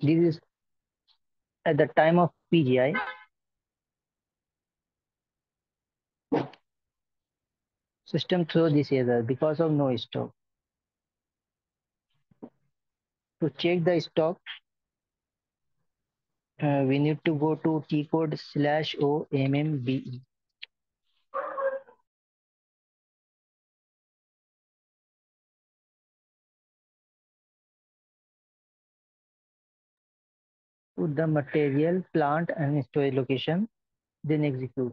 This is at the time of PGI. System throws this error because of no stock. To check the stock, uh, we need to go to T code slash O M M B E. Put the material, plant and storage location, then execute.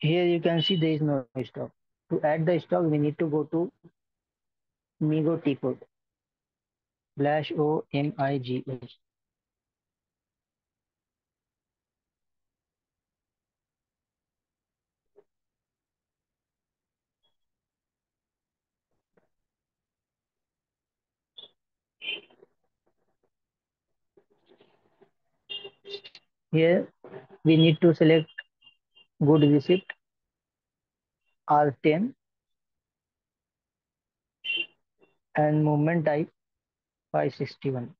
Here you can see there is no stock. To add the stock, we need to go to Migo T code slash O M I G O. Here we need to select good receipt R10 and movement type 561.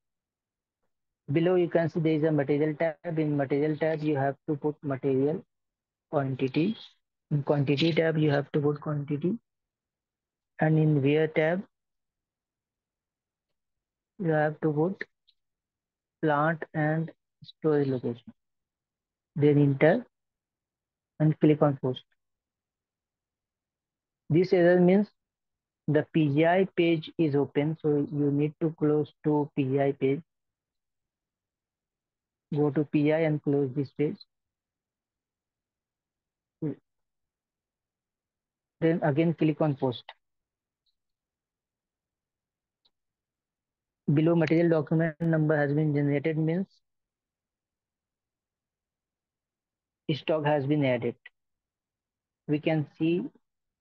Below you can see there is a material tab. In material tab you have to put material quantity. In quantity tab you have to put quantity. And in where tab you have to put plant and storage location. Then enter and click on post. This error means the PGI page is open. So you need to close to PGI page. Go to PGI and close this page. Then again click on post. Below material document number has been generated means stock has been added. We can see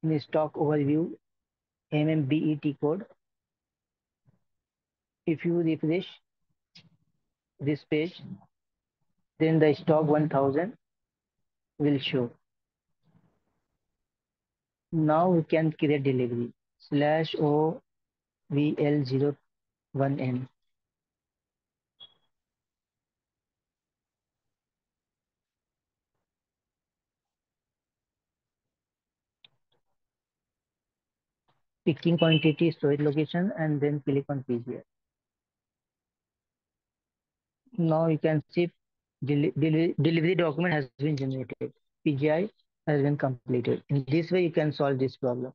in the stock overview MMBE T code. If you refresh this page, then the stock 1000 will show. Now we can create delivery slash O VL01N. Picking quantity, storage location, and then click on PGI. Now you can see deli delivery document has been generated. PGI has been completed. In this way, you can solve this problem.